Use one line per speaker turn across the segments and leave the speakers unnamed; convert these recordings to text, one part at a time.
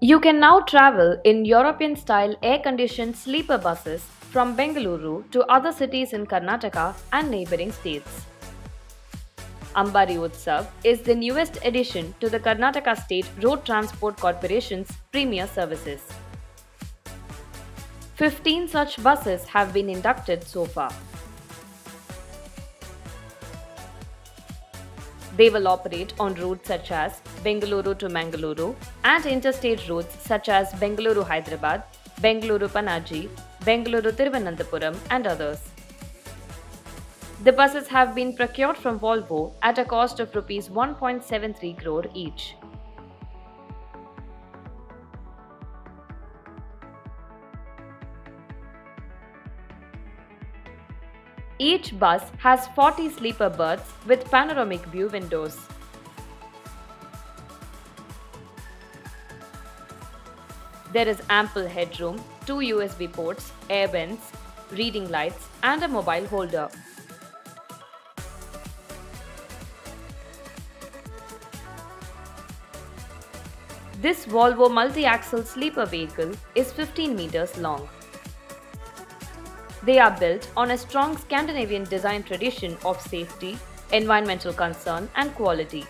You can now travel in European style air conditioned sleeper buses from Bengaluru to other cities in Karnataka and neighboring states. Ambari Utsav is the newest addition to the Karnataka State Road Transport Corporation's premier services. 15 such buses have been inducted so far. They will operate on routes such as Bengaluru to Mangaluru and interstate routes such as Bengaluru Hyderabad, Bengaluru Panaji, Bengaluru Thiruvananthapuram, and others. The buses have been procured from Volvo at a cost of Rs 1.73 crore each. Each bus has 40 sleeper berths with panoramic view windows. There is ample headroom, two USB ports, air vents, reading lights, and a mobile holder. This Volvo multi-axle sleeper vehicle is 15 meters long. They are built on a strong Scandinavian design tradition of safety, environmental concern and quality.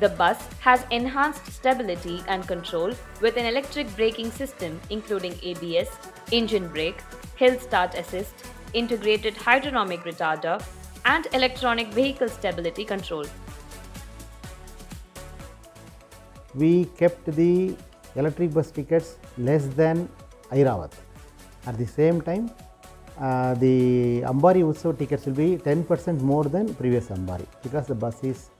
The bus has enhanced stability and control with an electric braking system including ABS, engine brake, hill start assist, integrated hydrodynamic retarder and electronic vehicle stability control.
we kept the electric bus tickets less than Airavat. At the same time, uh, the Ambari Utsav tickets will be 10% more than previous Ambari because the bus is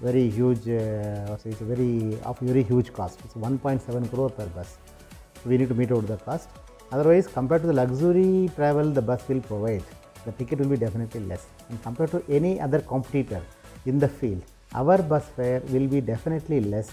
very huge, uh, also it's a very of very huge cost. It's 1.7 crore per bus. We need to meet out the cost. Otherwise, compared to the luxury travel the bus will provide, the ticket will be definitely less. And compared to any other competitor in the field, our bus fare will be definitely less